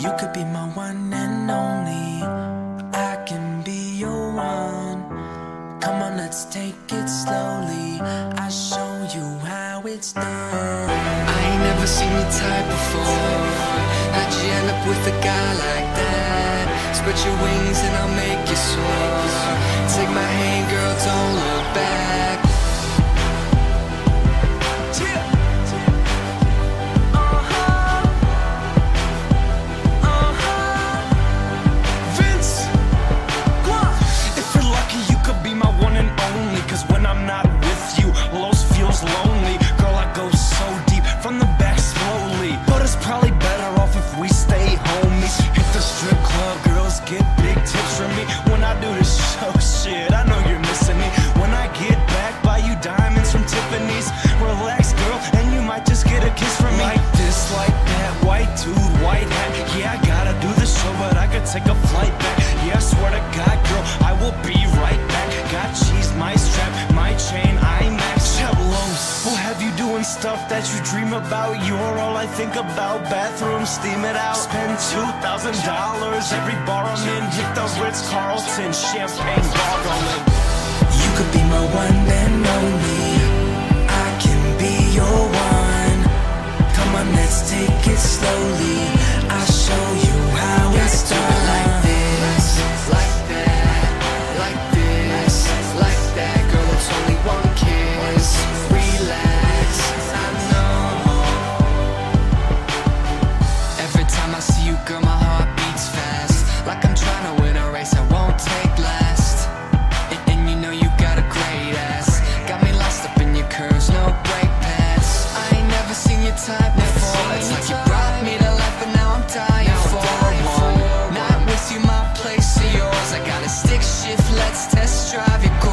You could be my one and only. I can be your one. Come on, let's take it slowly. I'll show you how it's done. I ain't never seen your type before. How'd you end up with a guy like that? Spread your wings and I'll make you soar. Take my hand, girl. Tiffany's. Relax, girl, and you might just get a kiss from me. Like this, like that, white dude, white hat. Yeah, I gotta do the show, but I could take a flight back. Yeah, I swear to God, girl, I will be right back. Got cheese, my strap, my chain, IMAX. Chevlos. We'll have you doing stuff that you dream about. You're all I think about. Bathroom, steam it out. Spend two thousand dollars every bar I'm in. Hit the Ritz Carlton, champagne bottling. You could be my one and only. You brought me to life, but now I'm dying for with you, my place yours. I got a stick shift, let's test drive your.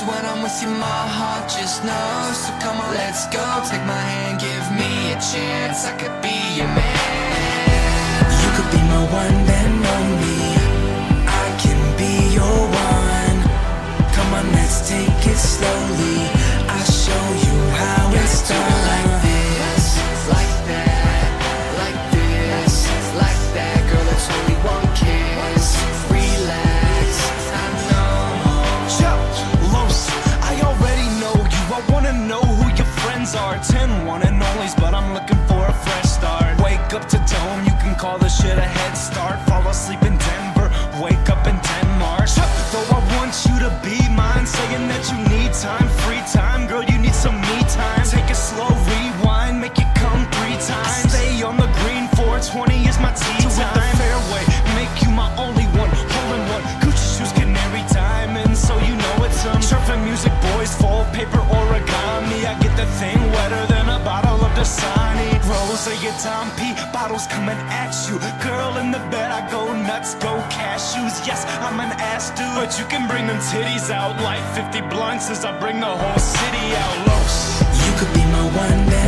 Cause when I'm with you, my heart just knows. So come on, let's go. Take my hand, give me a chance. I could be your man. You could be my one are. Ten one and onlys, but Dasani. Rose of your Dom P, bottles coming at you. Girl in the bed, I go nuts, go cashews. Yes, I'm an ass dude, but you can bring them titties out like 50 blunts as I bring the whole city out. Los. You could be my one and